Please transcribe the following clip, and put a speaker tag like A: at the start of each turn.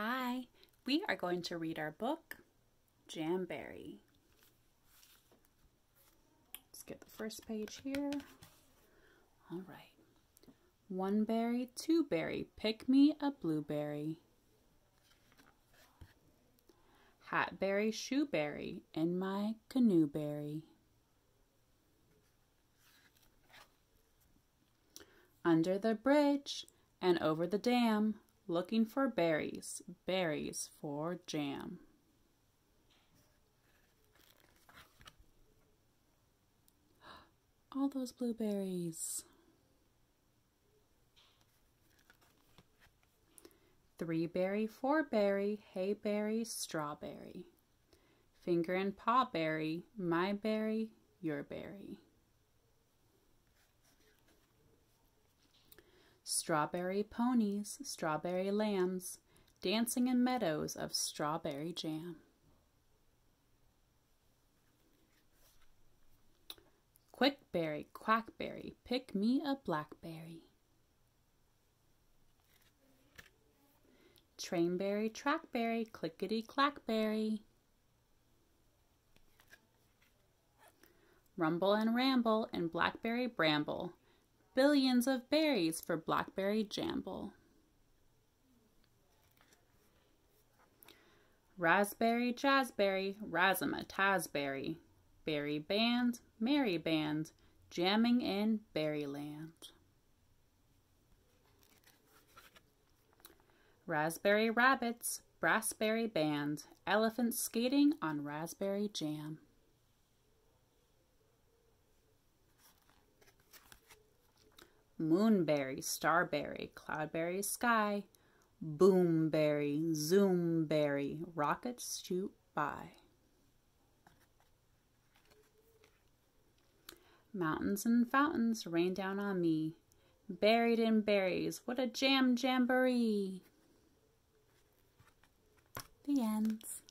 A: Hi, we are going to read our book, Jamberry. Let's get the first page here. All right. One berry, two berry, pick me a blueberry. Hatberry, shoeberry, in my canoe berry. Under the bridge and over the dam, looking for berries, berries for jam. All those blueberries. Three berry, four berry, hay berry, strawberry. Finger and paw berry, my berry, your berry. Strawberry ponies, strawberry lambs, dancing in meadows of strawberry jam. Quickberry, quackberry, pick me a blackberry. Trainberry, trackberry, clickety clackberry. Rumble and ramble and blackberry bramble, billions of berries for blackberry jamble. Raspberry, jazzberry, razzmatazberry, berry band, merry band, jamming in berryland. Raspberry rabbits, brassberry band, elephants skating on raspberry jam. Moonberry, starberry, cloudberry sky, boomberry, zoomberry, rockets shoot by. Mountains and fountains rain down on me, buried in berries, what a jam jamboree! The ends.